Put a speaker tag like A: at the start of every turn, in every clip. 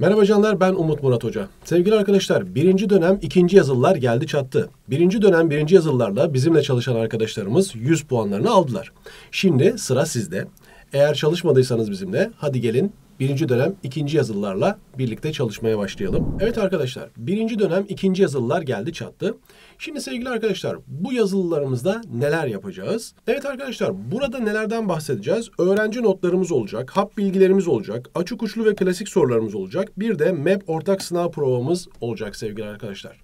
A: Merhaba canlar ben Umut Murat Hoca. Sevgili arkadaşlar birinci dönem ikinci yazılılar geldi çattı. Birinci dönem birinci yazılılarla bizimle çalışan arkadaşlarımız 100 puanlarını aldılar. Şimdi sıra sizde. Eğer çalışmadıysanız bizimle hadi gelin birinci dönem ikinci yazılılarla birlikte çalışmaya başlayalım. Evet arkadaşlar birinci dönem ikinci yazılılar geldi çattı. Şimdi sevgili arkadaşlar bu yazılılarımızda neler yapacağız? Evet arkadaşlar burada nelerden bahsedeceğiz? Öğrenci notlarımız olacak, hap bilgilerimiz olacak, açık uçlu ve klasik sorularımız olacak. Bir de MEP ortak sınav provamız olacak sevgili arkadaşlar.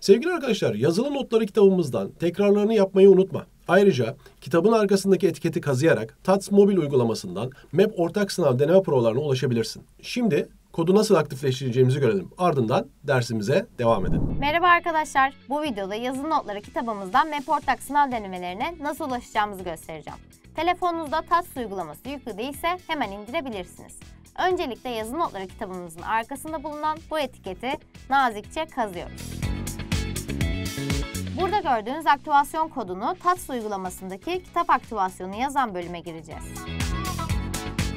A: Sevgili arkadaşlar yazılı notları kitabımızdan tekrarlarını yapmayı unutma. Ayrıca kitabın arkasındaki etiketi kazıyarak TATS mobil uygulamasından MEP ortak sınav deneme provalarına ulaşabilirsin. Şimdi kodu nasıl aktifleştireceğimizi görelim. Ardından dersimize devam edelim.
B: Merhaba arkadaşlar. Bu videoda yazılı notları kitabımızdan MEP ortak sınav denemelerine nasıl ulaşacağımızı göstereceğim. Telefonunuzda TATS uygulaması yüklü değilse hemen indirebilirsiniz. Öncelikle yazılı notları kitabımızın arkasında bulunan bu etiketi nazikçe kazıyoruz. Burada gördüğünüz aktivasyon kodunu TATS uygulamasındaki kitap aktivasyonu yazan bölüme gireceğiz.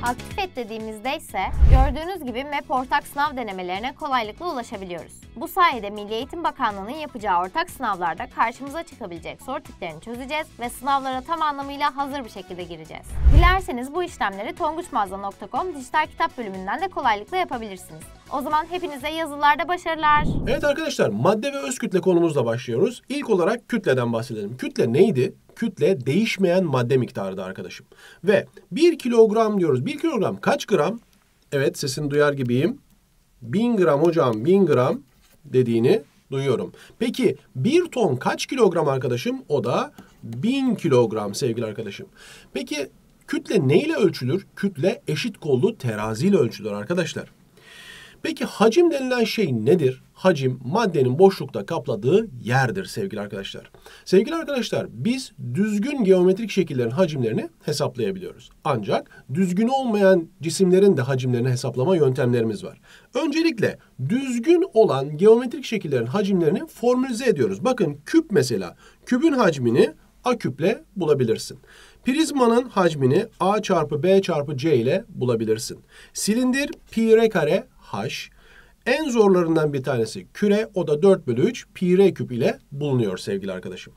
B: Aktif et dediğimizde ise gördüğünüz gibi MEP ortak sınav denemelerine kolaylıkla ulaşabiliyoruz. Bu sayede Milli Eğitim Bakanlığı'nın yapacağı ortak sınavlarda karşımıza çıkabilecek soru tiplerini çözeceğiz ve sınavlara tam anlamıyla hazır bir şekilde gireceğiz. Dilerseniz bu işlemleri tonguçmazda.com dijital kitap bölümünden de kolaylıkla yapabilirsiniz. O zaman hepinize yazılarda başarılar.
A: Evet arkadaşlar madde ve öz kütle konumuzla başlıyoruz. İlk olarak kütleden bahsedelim. Kütle neydi? Kütle değişmeyen madde miktarıdı arkadaşım. Ve 1 kilogram diyoruz. 1 kilogram kaç gram? Evet sesini duyar gibiyim. 1000 gram hocam 1000 gram dediğini duyuyorum. Peki 1 ton kaç kilogram arkadaşım? O da 1000 kilogram sevgili arkadaşım. Peki kütle neyle ölçülür? Kütle eşit kollu teraziyle ölçülür arkadaşlar. Peki hacim denilen şey nedir? Hacim maddenin boşlukta kapladığı yerdir sevgili arkadaşlar. Sevgili arkadaşlar biz düzgün geometrik şekillerin hacimlerini hesaplayabiliyoruz. Ancak düzgün olmayan cisimlerin de hacimlerini hesaplama yöntemlerimiz var. Öncelikle düzgün olan geometrik şekillerin hacimlerini formülize ediyoruz. Bakın küp mesela küpün hacmini A küple bulabilirsin. Prizmanın hacmini A çarpı B çarpı C ile bulabilirsin. Silindir pi r kare En zorlarından bir tanesi küre o da 4 bölü 3 pi r küp ile bulunuyor sevgili arkadaşım.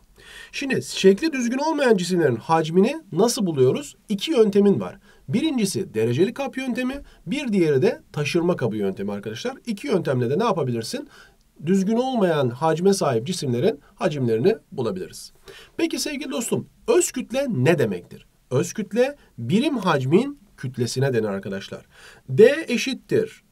A: Şimdi şekli düzgün olmayan cisimlerin hacmini nasıl buluyoruz? İki yöntemin var. Birincisi dereceli kap yöntemi, bir diğeri de taşırma kabı yöntemi arkadaşlar. İki yöntemle de ne yapabilirsin? Düzgün olmayan hacme sahip cisimlerin hacimlerini bulabiliriz. Peki sevgili dostum, öz kütle ne demektir? Öz kütle birim hacmin kütlesine denir arkadaşlar. D eşittir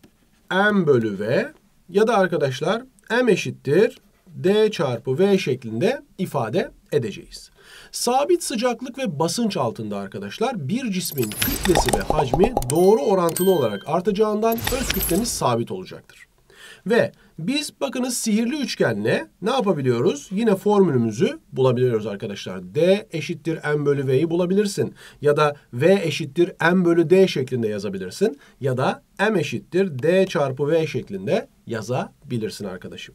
A: m bölü v ya da arkadaşlar m eşittir d çarpı v şeklinde ifade edeceğiz. Sabit sıcaklık ve basınç altında arkadaşlar bir cismin kütlesi ve hacmi doğru orantılı olarak artacağından öz kütlemiz sabit olacaktır. Ve biz bakınız sihirli üçgenle ne yapabiliyoruz? Yine formülümüzü bulabiliyoruz arkadaşlar. D eşittir m bölü v'yi bulabilirsin. Ya da v eşittir m bölü d şeklinde yazabilirsin. Ya da m eşittir d çarpı v şeklinde yazabilirsin arkadaşım.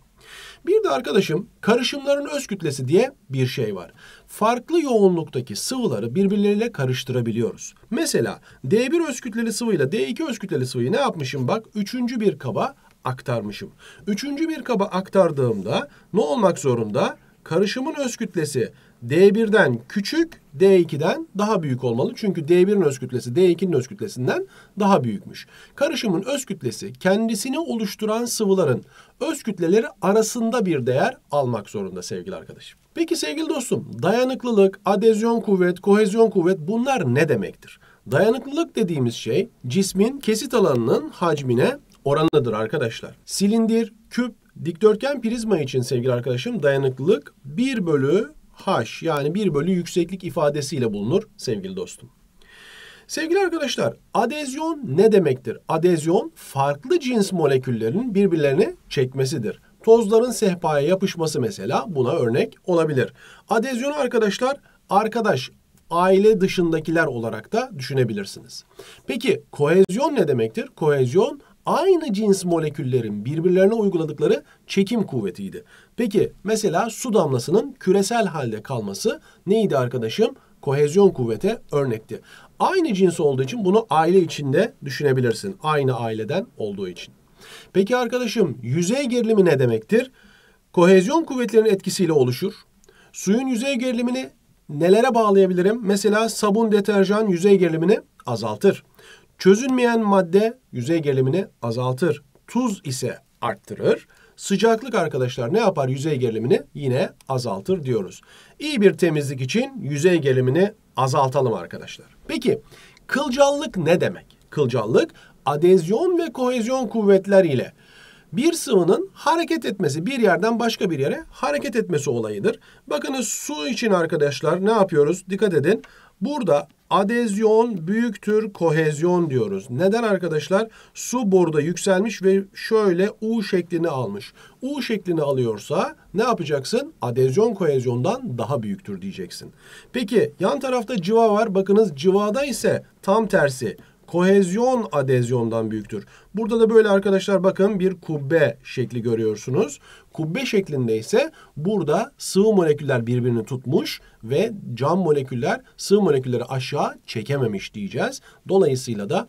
A: Bir de arkadaşım karışımların öz kütlesi diye bir şey var. Farklı yoğunluktaki sıvıları birbirleriyle karıştırabiliyoruz. Mesela D1 öz kütleli sıvıyla D2 öz kütleli sıvıyı ne yapmışım bak? Üçüncü bir kaba aktarmışım. Üçüncü bir kaba aktardığımda ne olmak zorunda? Karışımın öz kütlesi D1'den küçük, D2'den daha büyük olmalı. Çünkü D1'in öz kütlesi D2'nin öz kütlesinden daha büyükmüş. Karışımın öz kütlesi kendisini oluşturan sıvıların öz kütleleri arasında bir değer almak zorunda sevgili arkadaşım. Peki sevgili dostum, dayanıklılık, adezyon kuvvet, kohezyon kuvvet bunlar ne demektir? Dayanıklılık dediğimiz şey cismin kesit alanının hacmine oranıdır arkadaşlar. Silindir, küp, dikdörtgen prizma için sevgili arkadaşım dayanıklılık 1 bölü h yani 1 bölü yükseklik ifadesiyle bulunur sevgili dostum. Sevgili arkadaşlar, adezyon ne demektir? Adezyon farklı cins moleküllerin birbirlerine çekmesidir. Tozların sehpaya yapışması mesela buna örnek olabilir. Adezyonu arkadaşlar arkadaş, aile dışındakiler olarak da düşünebilirsiniz. Peki kohezyon ne demektir? Kohezyon aynı cins moleküllerin birbirlerine uyguladıkları çekim kuvvetiydi. Peki mesela su damlasının küresel halde kalması neydi arkadaşım? Kohezyon kuvvete örnekti. Aynı cins olduğu için bunu aile içinde düşünebilirsin. Aynı aileden olduğu için. Peki arkadaşım yüzey gerilimi ne demektir? Kohezyon kuvvetlerinin etkisiyle oluşur. Suyun yüzey gerilimini nelere bağlayabilirim? Mesela sabun, deterjan yüzey gerilimini azaltır. Çözünmeyen madde yüzey gerilimini azaltır. Tuz ise arttırır. Sıcaklık arkadaşlar ne yapar yüzey gerilimini? Yine azaltır diyoruz. İyi bir temizlik için yüzey gerilimini azaltalım arkadaşlar. Peki kılcallık ne demek? Kılcallık adezyon ve kohezyon kuvvetler ile bir sıvının hareket etmesi, bir yerden başka bir yere hareket etmesi olayıdır. Bakınız su için arkadaşlar ne yapıyoruz? Dikkat edin. Burada adezyon büyüktür kohezyon diyoruz. Neden arkadaşlar? Su boruda yükselmiş ve şöyle U şeklini almış. U şeklini alıyorsa ne yapacaksın? Adezyon kohezyondan daha büyüktür diyeceksin. Peki yan tarafta civa var. Bakınız civada ise tam tersi kohezyon adezyondan büyüktür. Burada da böyle arkadaşlar bakın bir kubbe şekli görüyorsunuz. Kubbe şeklinde ise burada sıvı moleküller birbirini tutmuş ve cam moleküller sıvı molekülleri aşağı çekememiş diyeceğiz. Dolayısıyla da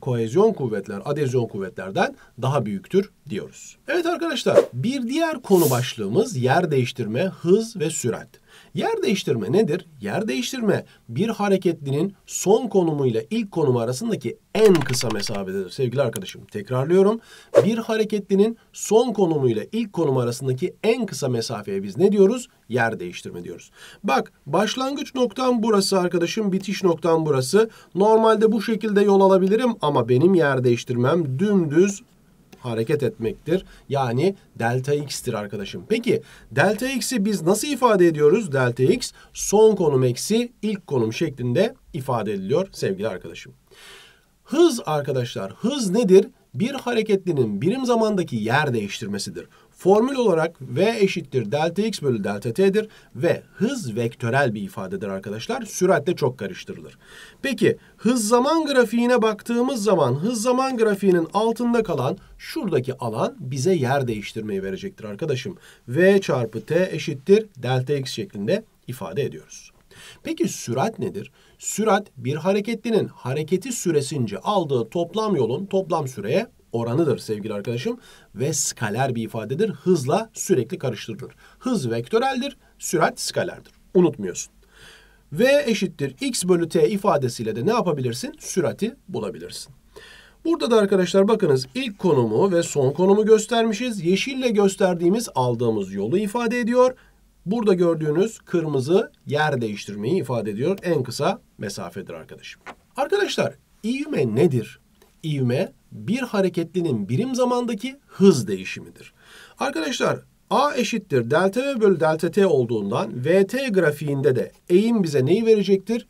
A: kohezyon kuvvetler adezyon kuvvetlerden daha büyüktür diyoruz. Evet arkadaşlar bir diğer konu başlığımız yer değiştirme, hız ve sürat. Yer değiştirme nedir? Yer değiştirme bir hareketlinin son konumu ile ilk konumu arasındaki en kısa mesafededir sevgili arkadaşım. Tekrarlıyorum. Bir hareketlinin son konumu ile ilk konumu arasındaki en kısa mesafeye biz ne diyoruz? Yer değiştirme diyoruz. Bak başlangıç noktam burası arkadaşım, bitiş noktam burası. Normalde bu şekilde yol alabilirim ama benim yer değiştirmem dümdüz hareket etmektir. Yani delta x'tir arkadaşım. Peki delta x'i biz nasıl ifade ediyoruz? Delta x son konum eksi ilk konum şeklinde ifade ediliyor sevgili arkadaşım. Hız arkadaşlar, hız nedir? Bir hareketlinin birim zamandaki yer değiştirmesidir. Formül olarak v eşittir delta x bölü delta t'dir ve hız vektörel bir ifadedir arkadaşlar. Süratle çok karıştırılır. Peki hız zaman grafiğine baktığımız zaman hız zaman grafiğinin altında kalan şuradaki alan bize yer değiştirmeyi verecektir arkadaşım. v çarpı t eşittir delta x şeklinde ifade ediyoruz. Peki sürat nedir? Sürat bir hareketlinin hareketi süresince aldığı toplam yolun toplam süreye oranıdır sevgili arkadaşım ve skaler bir ifadedir. Hızla sürekli karıştırılır. Hız vektöreldir, sürat skalerdir. Unutmuyorsun. V eşittir x bölü t ifadesiyle de ne yapabilirsin? Sürati bulabilirsin. Burada da arkadaşlar bakınız ilk konumu ve son konumu göstermişiz. Yeşille gösterdiğimiz aldığımız yolu ifade ediyor. Burada gördüğünüz kırmızı yer değiştirmeyi ifade ediyor. En kısa mesafedir arkadaşım. Arkadaşlar ivme nedir? ivme bir hareketlinin birim zamandaki hız değişimidir. Arkadaşlar A eşittir delta V bölü delta T olduğundan VT grafiğinde de eğim bize neyi verecektir?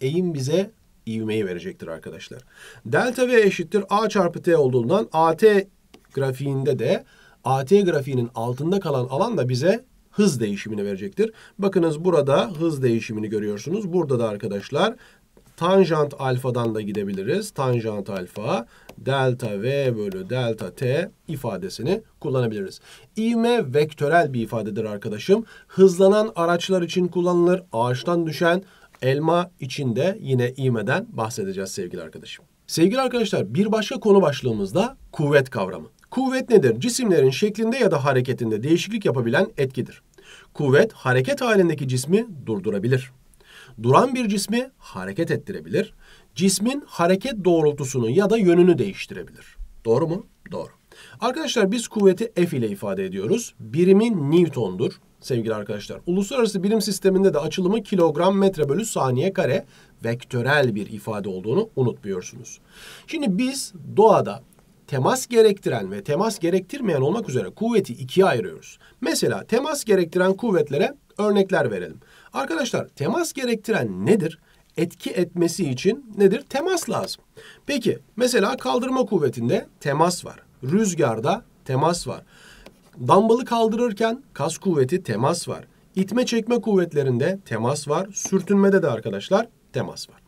A: Eğim bize ivmeyi verecektir arkadaşlar. Delta V eşittir A çarpı T olduğundan AT grafiğinde de AT grafiğinin altında kalan alan da bize hız değişimini verecektir. Bakınız burada hız değişimini görüyorsunuz. Burada da arkadaşlar Tanjant alfadan da gidebiliriz. Tanjant alfa delta v bölü delta t ifadesini kullanabiliriz. İvme vektörel bir ifadedir arkadaşım. Hızlanan araçlar için kullanılır. Ağaçtan düşen elma içinde yine ivmeden bahsedeceğiz sevgili arkadaşım. Sevgili arkadaşlar bir başka konu başlığımızda kuvvet kavramı. Kuvvet nedir? Cisimlerin şeklinde ya da hareketinde değişiklik yapabilen etkidir. Kuvvet hareket halindeki cismi durdurabilir duran bir cismi hareket ettirebilir. Cismin hareket doğrultusunu ya da yönünü değiştirebilir. Doğru mu? Doğru. Arkadaşlar biz kuvveti F ile ifade ediyoruz. Birimi Newton'dur sevgili arkadaşlar. Uluslararası birim sisteminde de açılımı kilogram metre bölü saniye kare vektörel bir ifade olduğunu unutmuyorsunuz. Şimdi biz doğada temas gerektiren ve temas gerektirmeyen olmak üzere kuvveti ikiye ayırıyoruz. Mesela temas gerektiren kuvvetlere örnekler verelim. Arkadaşlar temas gerektiren nedir? Etki etmesi için nedir? Temas lazım. Peki mesela kaldırma kuvvetinde temas var. Rüzgarda temas var. Dumbbell'ı kaldırırken kas kuvveti temas var. İtme çekme kuvvetlerinde temas var. Sürtünmede de arkadaşlar temas var.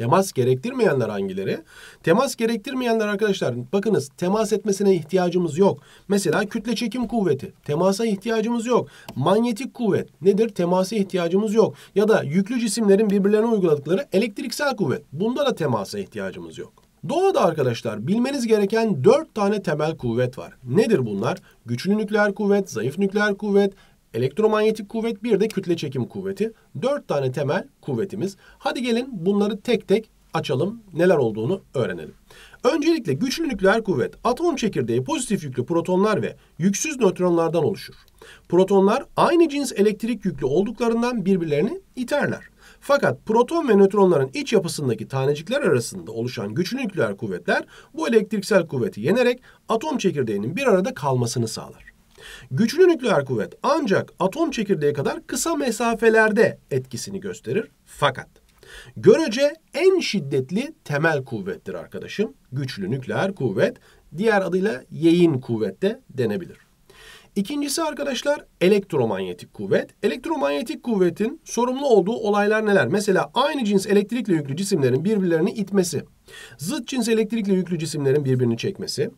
A: Temas gerektirmeyenler hangileri? Temas gerektirmeyenler arkadaşlar bakınız temas etmesine ihtiyacımız yok. Mesela kütle çekim kuvveti temasa ihtiyacımız yok. Manyetik kuvvet nedir? Temasa ihtiyacımız yok. Ya da yüklü cisimlerin birbirlerine uyguladıkları elektriksel kuvvet. Bunda da temasa ihtiyacımız yok. Doğada arkadaşlar bilmeniz gereken dört tane temel kuvvet var. Nedir bunlar? Güçlü nükleer kuvvet, zayıf nükleer kuvvet, elektromanyetik kuvvet, bir de kütle çekim kuvveti. Dört tane temel kuvvetimiz. Hadi gelin bunları tek tek açalım, neler olduğunu öğrenelim. Öncelikle güçlü nükleer kuvvet, atom çekirdeği pozitif yüklü protonlar ve yüksüz nötronlardan oluşur. Protonlar aynı cins elektrik yüklü olduklarından birbirlerini iterler. Fakat proton ve nötronların iç yapısındaki tanecikler arasında oluşan güçlü nükleer kuvvetler bu elektriksel kuvveti yenerek atom çekirdeğinin bir arada kalmasını sağlar. Güçlü nükleer kuvvet ancak atom çekirdeği kadar kısa mesafelerde etkisini gösterir. Fakat görece en şiddetli temel kuvvettir arkadaşım. Güçlü nükleer kuvvet diğer adıyla yeğin kuvvette denebilir. İkincisi arkadaşlar elektromanyetik kuvvet. Elektromanyetik kuvvetin sorumlu olduğu olaylar neler? Mesela aynı cins elektrikle yüklü cisimlerin birbirlerini itmesi, zıt cins elektrikle yüklü cisimlerin birbirini çekmesi,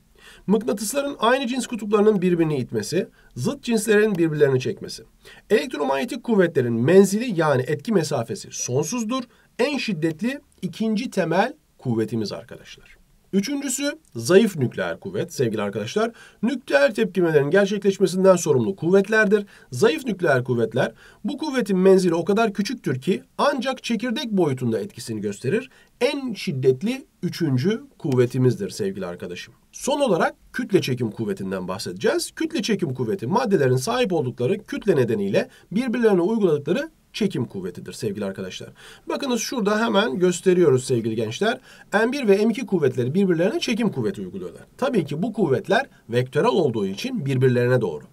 A: mıknatısların aynı cins kutuplarının birbirini itmesi, zıt cinslerin birbirlerini çekmesi. Elektromanyetik kuvvetlerin menzili yani etki mesafesi sonsuzdur. En şiddetli ikinci temel kuvvetimiz arkadaşlar. Üçüncüsü zayıf nükleer kuvvet sevgili arkadaşlar. Nükleer tepkimelerin gerçekleşmesinden sorumlu kuvvetlerdir. Zayıf nükleer kuvvetler bu kuvvetin menzili o kadar küçüktür ki ancak çekirdek boyutunda etkisini gösterir. En şiddetli üçüncü kuvvetimizdir sevgili arkadaşım. Son olarak kütle çekim kuvvetinden bahsedeceğiz. Kütle çekim kuvveti maddelerin sahip oldukları kütle nedeniyle birbirlerine uyguladıkları çekim kuvvetidir sevgili arkadaşlar. Bakınız şurada hemen gösteriyoruz sevgili gençler. M1 ve M2 kuvvetleri birbirlerine çekim kuvveti uyguluyorlar. Tabii ki bu kuvvetler vektörel olduğu için birbirlerine doğru.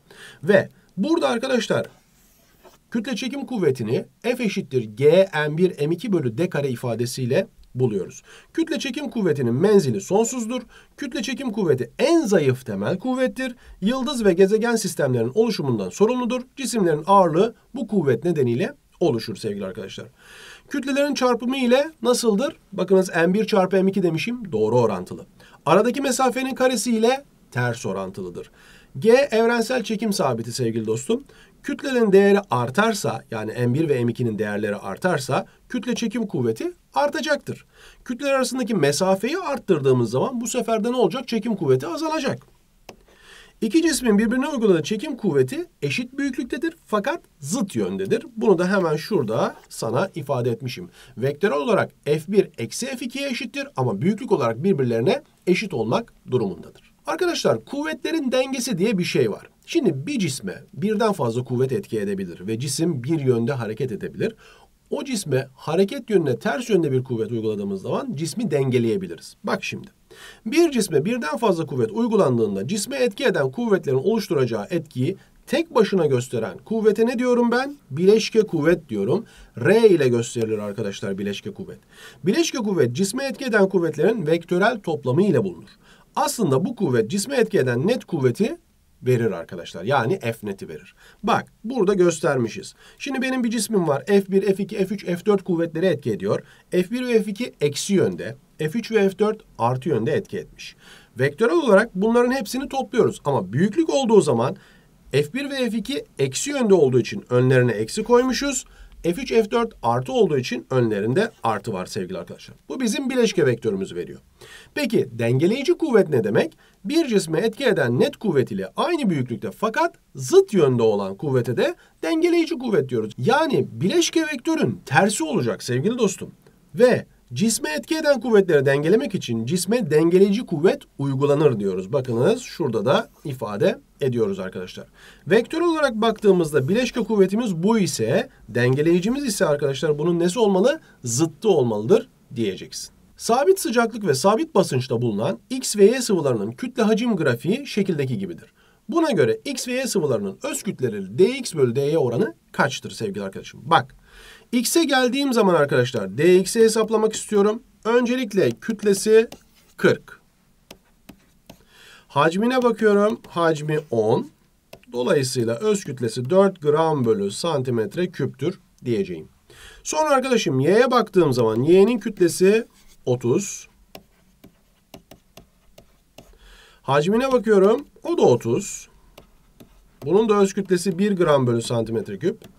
A: Ve burada arkadaşlar kütle çekim kuvvetini F eşittir G M1 M2 bölü D kare ifadesiyle buluyoruz. Kütle çekim kuvvetinin menzili sonsuzdur. Kütle çekim kuvveti en zayıf temel kuvvettir. Yıldız ve gezegen sistemlerinin oluşumundan sorumludur. Cisimlerin ağırlığı bu kuvvet nedeniyle oluşur sevgili arkadaşlar. Kütlelerin çarpımı ile nasıldır? Bakınız m1 çarpı m2 demişim doğru orantılı. Aradaki mesafenin karesi ile ters orantılıdır. G evrensel çekim sabiti sevgili dostum. Kütlelerin değeri artarsa yani m1 ve m2'nin değerleri artarsa kütle çekim kuvveti artacaktır. Kütleler arasındaki mesafeyi arttırdığımız zaman bu sefer de ne olacak? Çekim kuvveti azalacak. İki cismin birbirine uyguladığı çekim kuvveti eşit büyüklüktedir fakat zıt yöndedir. Bunu da hemen şurada sana ifade etmişim. Vektörel olarak F1 eksi F2'ye eşittir ama büyüklük olarak birbirlerine eşit olmak durumundadır. Arkadaşlar kuvvetlerin dengesi diye bir şey var. Şimdi bir cisme birden fazla kuvvet etki edebilir ve cisim bir yönde hareket edebilir. O cisme hareket yönüne ters yönde bir kuvvet uyguladığımız zaman cismi dengeleyebiliriz. Bak şimdi. Bir cisme birden fazla kuvvet uygulandığında cisme etki eden kuvvetlerin oluşturacağı etkiyi tek başına gösteren kuvvete ne diyorum ben? Bileşke kuvvet diyorum. R ile gösterilir arkadaşlar bileşke kuvvet. Bileşke kuvvet cisme etki eden kuvvetlerin vektörel toplamı ile bulunur. Aslında bu kuvvet cisme etki eden net kuvveti verir arkadaşlar. Yani F neti verir. Bak burada göstermişiz. Şimdi benim bir cismim var. F1, F2, F3, F4 kuvvetleri etki ediyor. F1 ve F2 eksi yönde. F3 ve F4 artı yönde etki etmiş. Vektörel olarak bunların hepsini topluyoruz. Ama büyüklük olduğu zaman F1 ve F2 eksi yönde olduğu için önlerine eksi koymuşuz. F3, F4 artı olduğu için önlerinde artı var sevgili arkadaşlar. Bu bizim bileşke vektörümüzü veriyor. Peki dengeleyici kuvvet ne demek? Bir cisme etki eden net kuvvet ile aynı büyüklükte fakat zıt yönde olan kuvvete de dengeleyici kuvvet diyoruz. Yani bileşke vektörün tersi olacak sevgili dostum. Ve Cisme etki eden kuvvetleri dengelemek için cisme dengeleyici kuvvet uygulanır diyoruz. Bakınız şurada da ifade ediyoruz arkadaşlar. Vektör olarak baktığımızda bileşke kuvvetimiz bu ise dengeleyicimiz ise arkadaşlar bunun nesi olmalı? Zıttı olmalıdır diyeceksin. Sabit sıcaklık ve sabit basınçta bulunan X ve Y sıvılarının kütle hacim grafiği şekildeki gibidir. Buna göre X ve Y sıvılarının öz kütleleri dx bölü dy oranı kaçtır sevgili arkadaşım? Bak X'e geldiğim zaman arkadaşlar dx'i hesaplamak istiyorum. Öncelikle kütlesi 40. Hacmine bakıyorum. Hacmi 10. Dolayısıyla öz kütlesi 4 gram bölü santimetre küptür diyeceğim. Sonra arkadaşım y'ye baktığım zaman y'nin kütlesi 30. Hacmine bakıyorum. O da 30. Bunun da öz kütlesi 1 gram bölü santimetre küp.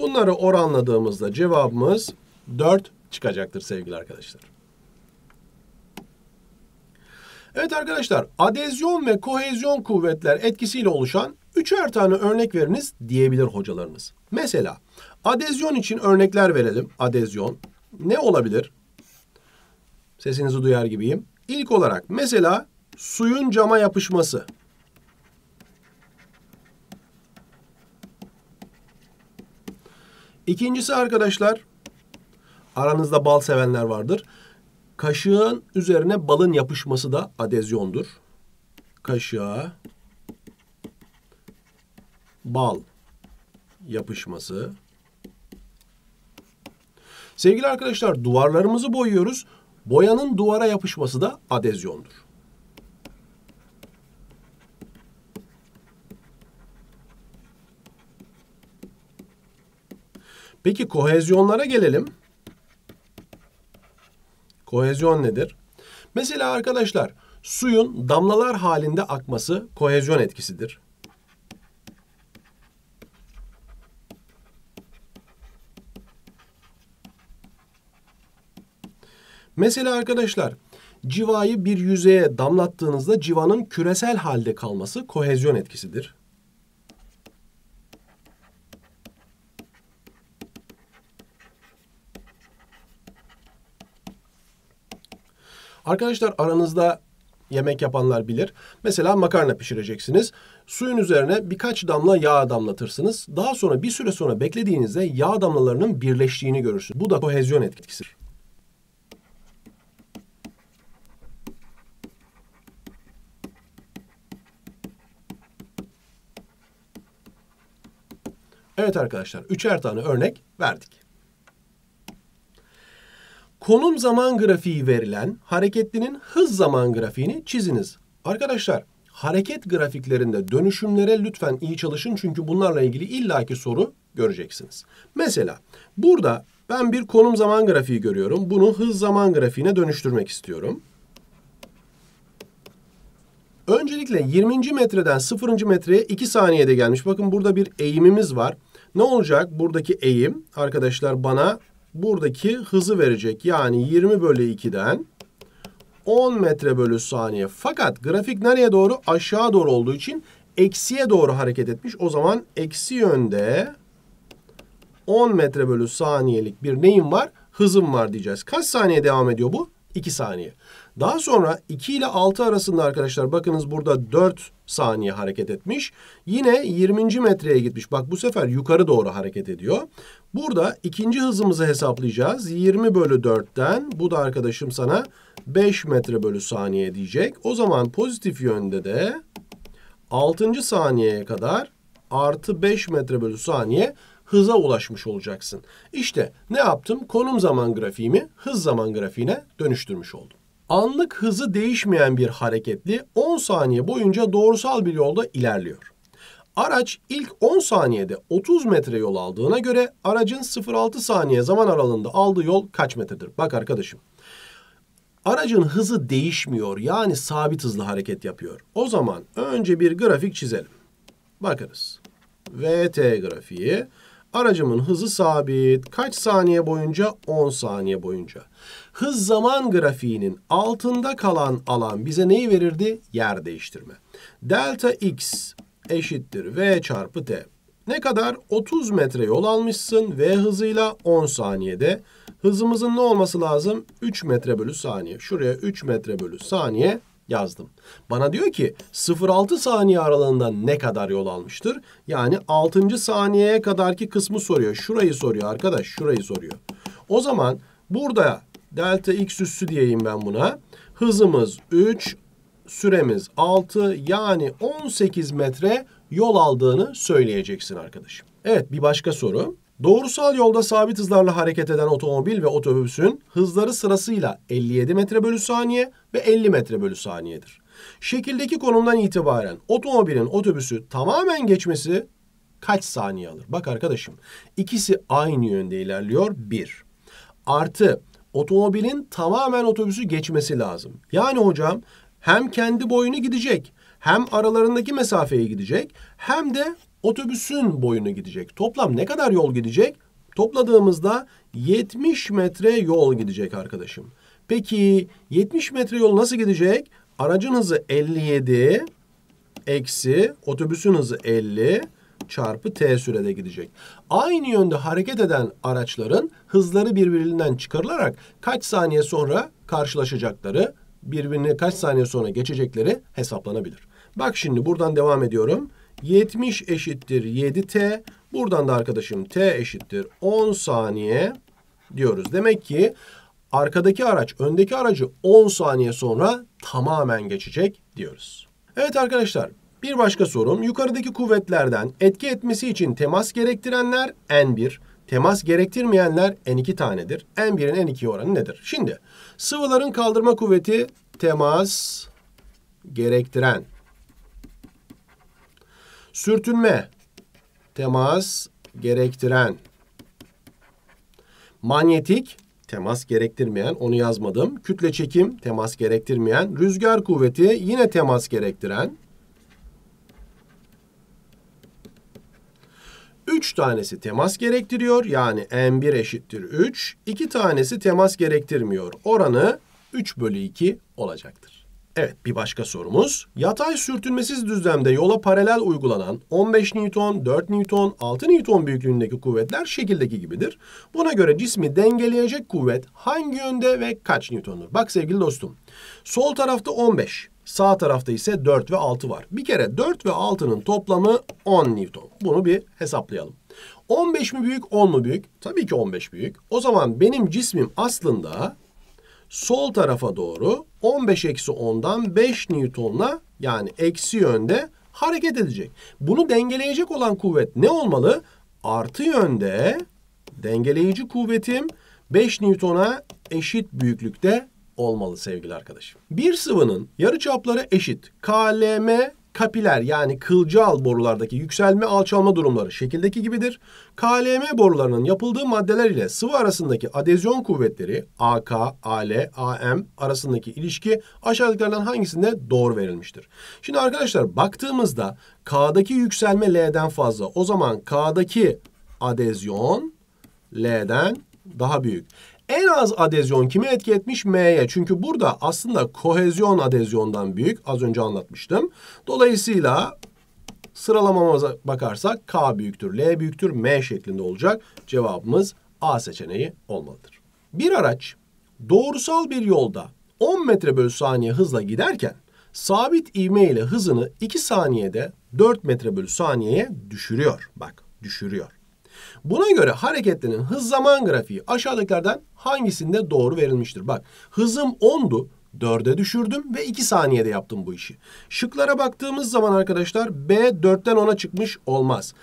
A: Bunları oranladığımızda cevabımız 4 çıkacaktır sevgili arkadaşlar. Evet arkadaşlar, adezyon ve kohezyon kuvvetler etkisiyle oluşan üçer tane örnek veriniz diyebilir hocalarınız. Mesela adezyon için örnekler verelim. Adezyon ne olabilir? Sesinizi duyar gibiyim. İlk olarak mesela suyun cama yapışması. İkincisi arkadaşlar, aranızda bal sevenler vardır. Kaşığın üzerine balın yapışması da adezyondur. Kaşığa bal yapışması. Sevgili arkadaşlar duvarlarımızı boyuyoruz. Boyanın duvara yapışması da adezyondur. Peki kohezyonlara gelelim. Kohezyon nedir? Mesela arkadaşlar suyun damlalar halinde akması kohezyon etkisidir. Mesela arkadaşlar civayı bir yüzeye damlattığınızda civanın küresel halde kalması kohezyon etkisidir. Arkadaşlar aranızda yemek yapanlar bilir. Mesela makarna pişireceksiniz. Suyun üzerine birkaç damla yağ damlatırsınız. Daha sonra bir süre sonra beklediğinizde yağ damlalarının birleştiğini görürsünüz. Bu da kohezyon etkisidir. Evet arkadaşlar, üçer tane örnek verdik. Konum zaman grafiği verilen hareketlinin hız zaman grafiğini çiziniz. Arkadaşlar, hareket grafiklerinde dönüşümlere lütfen iyi çalışın çünkü bunlarla ilgili illaki soru göreceksiniz. Mesela burada ben bir konum zaman grafiği görüyorum. Bunu hız zaman grafiğine dönüştürmek istiyorum. Öncelikle 20. metreden 0. metreye 2 saniyede gelmiş. Bakın burada bir eğimimiz var. Ne olacak? Buradaki eğim arkadaşlar bana buradaki hızı verecek. Yani 20 bölü 2'den 10 metre bölü saniye. Fakat grafik nereye doğru? Aşağı doğru olduğu için eksiye doğru hareket etmiş. O zaman eksi yönde 10 metre bölü saniyelik bir neyim var? Hızım var diyeceğiz. Kaç saniye devam ediyor bu? 2 saniye. Daha sonra 2 ile 6 arasında arkadaşlar bakınız burada 4 saniye hareket etmiş. Yine 20. metreye gitmiş. Bak bu sefer yukarı doğru hareket ediyor. Burada ikinci hızımızı hesaplayacağız. 20 bölü 4'ten bu da arkadaşım sana 5 metre bölü saniye diyecek. O zaman pozitif yönde de 6. saniyeye kadar artı 5 metre bölü saniye hıza ulaşmış olacaksın. İşte ne yaptım? Konum zaman grafiğimi hız zaman grafiğine dönüştürmüş oldum. Anlık hızı değişmeyen bir hareketli 10 saniye boyunca doğrusal bir yolda ilerliyor. Araç ilk 10 saniyede 30 metre yol aldığına göre aracın 0-6 saniye zaman aralığında aldığı yol kaç metredir? Bak arkadaşım. Aracın hızı değişmiyor yani sabit hızlı hareket yapıyor. O zaman önce bir grafik çizelim. Bakarız. VT grafiği. Aracımın hızı sabit. Kaç saniye boyunca? 10 saniye boyunca. Hız zaman grafiğinin altında kalan alan bize neyi verirdi? Yer değiştirme. Delta x eşittir v çarpı t. Ne kadar? 30 metre yol almışsın v hızıyla 10 saniyede. Hızımızın ne olması lazım? 3 metre bölü saniye. Şuraya 3 metre bölü saniye yazdım. Bana diyor ki 0-6 saniye aralığında ne kadar yol almıştır? Yani 6. saniyeye kadarki kısmı soruyor. Şurayı soruyor arkadaş, şurayı soruyor. O zaman burada delta x üssü diyeyim ben buna. Hızımız 3, süremiz 6 yani 18 metre yol aldığını söyleyeceksin arkadaşım. Evet bir başka soru. Doğrusal yolda sabit hızlarla hareket eden otomobil ve otobüsün hızları sırasıyla 57 metre bölü saniye ve 50 metre bölü saniyedir. Şekildeki konumdan itibaren otomobilin otobüsü tamamen geçmesi kaç saniye alır? Bak arkadaşım ikisi aynı yönde ilerliyor. Bir. Artı otomobilin tamamen otobüsü geçmesi lazım. Yani hocam hem kendi boyunu gidecek hem aralarındaki mesafeyi gidecek hem de otobüsün boyunu gidecek. Toplam ne kadar yol gidecek? Topladığımızda 70 metre yol gidecek arkadaşım. Peki 70 metre yol nasıl gidecek? aracın hızı 57 eksi otobüsün hızı 50 çarpı t sürede gidecek. Aynı yönde hareket eden araçların hızları birbirinden çıkarılarak kaç saniye sonra karşılaşacakları, birbirine kaç saniye sonra geçecekleri hesaplanabilir. Bak şimdi buradan devam ediyorum. 70 eşittir 7t. Buradan da arkadaşım t eşittir 10 saniye diyoruz. Demek ki arkadaki araç öndeki aracı 10 saniye sonra tamamen geçecek diyoruz. Evet arkadaşlar bir başka sorum yukarıdaki kuvvetlerden etki etmesi için temas gerektirenler N1, temas gerektirmeyenler N2 tanedir. N1'in N2 oranı nedir? Şimdi sıvıların kaldırma kuvveti temas gerektiren. Sürtünme temas gerektiren. Manyetik temas gerektirmeyen onu yazmadım. Kütle çekim temas gerektirmeyen. Rüzgar kuvveti yine temas gerektiren. Üç tanesi temas gerektiriyor. Yani M1 eşittir 3. İki tanesi temas gerektirmiyor. Oranı 3 bölü 2 olacaktır. Evet bir başka sorumuz. Yatay sürtünmesiz düzlemde yola paralel uygulanan 15 Newton, 4 Newton, 6 Newton büyüklüğündeki kuvvetler şekildeki gibidir. Buna göre cismi dengeleyecek kuvvet hangi yönde ve kaç Newton'dur? Bak sevgili dostum. Sol tarafta 15, sağ tarafta ise 4 ve 6 var. Bir kere 4 ve 6'nın toplamı 10 Newton. Bunu bir hesaplayalım. 15 mi büyük, 10 mu büyük? Tabii ki 15 büyük. O zaman benim cismim aslında sol tarafa doğru 15 eksi 10'dan 5 Newton'la yani eksi yönde hareket edecek. Bunu dengeleyecek olan kuvvet ne olmalı? Artı yönde dengeleyici kuvvetim 5 Newton'a eşit büyüklükte olmalı sevgili arkadaşım. Bir sıvının yarıçapları eşit. KLM kapiler yani kılcal borulardaki yükselme alçalma durumları şekildeki gibidir. KLM borularının yapıldığı maddeler ile sıvı arasındaki adezyon kuvvetleri AK, AL, AM arasındaki ilişki aşağıdakilerden hangisinde doğru verilmiştir? Şimdi arkadaşlar baktığımızda K'daki yükselme L'den fazla. O zaman K'daki adezyon L'den daha büyük. En az adezyon kime etki etmiş? M'ye. Çünkü burada aslında kohezyon adezyondan büyük. Az önce anlatmıştım. Dolayısıyla sıralamamıza bakarsak K büyüktür, L büyüktür, M şeklinde olacak. Cevabımız A seçeneği olmalıdır. Bir araç doğrusal bir yolda 10 metre bölü saniye hızla giderken sabit ivme ile hızını 2 saniyede 4 metre bölü saniyeye düşürüyor. Bak düşürüyor. Buna göre hareketlerin hız zaman grafiği aşağıdakilerden hangisinde doğru verilmiştir? Bak hızım 10'du. 4'e düşürdüm ve 2 saniyede yaptım bu işi. Şıklara baktığımız zaman arkadaşlar B 4'ten 10'a çıkmış olmaz.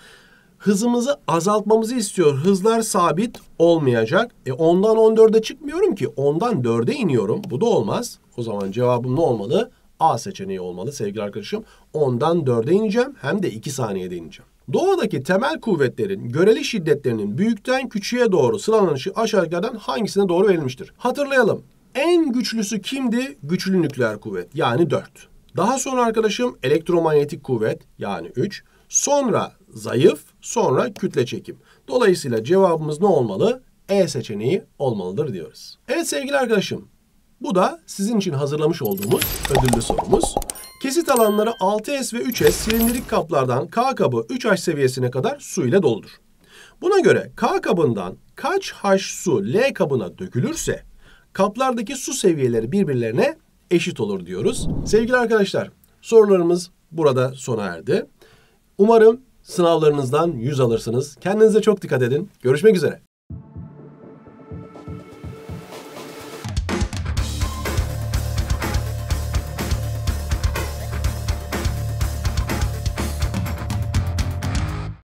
A: Hızımızı azaltmamızı istiyor. Hızlar sabit olmayacak. E 10'dan 14'e çıkmıyorum ki. 10'dan 4'e iniyorum. Bu da olmaz. O zaman cevabım ne olmalı? A seçeneği olmalı sevgili arkadaşım. 10'dan 4'e ineceğim hem de 2 saniyede ineceğim. Doğadaki temel kuvvetlerin göreli şiddetlerinin büyükten küçüğe doğru sıralanışı aşağıdakilerden hangisine doğru verilmiştir? Hatırlayalım. En güçlüsü kimdi? Güçlü nükleer kuvvet yani 4. Daha sonra arkadaşım elektromanyetik kuvvet yani 3. Sonra zayıf, sonra kütle çekim. Dolayısıyla cevabımız ne olmalı? E seçeneği olmalıdır diyoruz. Evet sevgili arkadaşım, bu da sizin için hazırlamış olduğumuz ödüllü sorumuz. Kesit alanları 6S ve 3S silindirik kaplardan K kabı 3H seviyesine kadar su ile doludur. Buna göre K kabından kaç H su L kabına dökülürse kaplardaki su seviyeleri birbirlerine eşit olur diyoruz. Sevgili arkadaşlar sorularımız burada sona erdi. Umarım sınavlarınızdan yüz alırsınız. Kendinize çok dikkat edin. Görüşmek üzere.